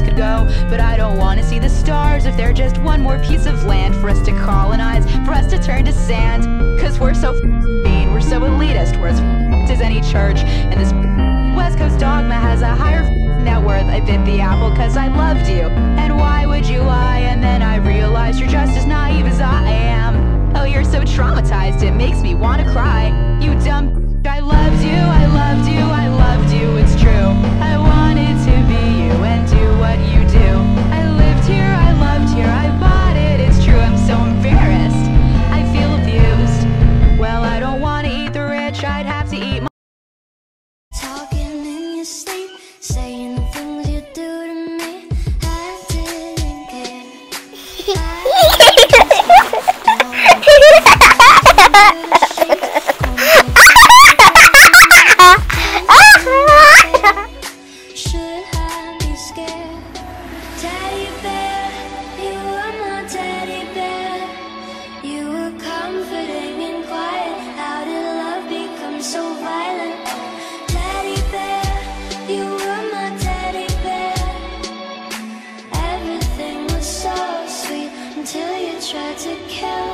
could go. But I don't wanna see the stars if they're just one more piece of land for us to colonize, for us to turn to sand. Cause we're so mean, we're so elitist, we're as as any church. And this West Coast dogma has a higher net worth. I bit the apple cause I loved you. Scared? Tried to kill.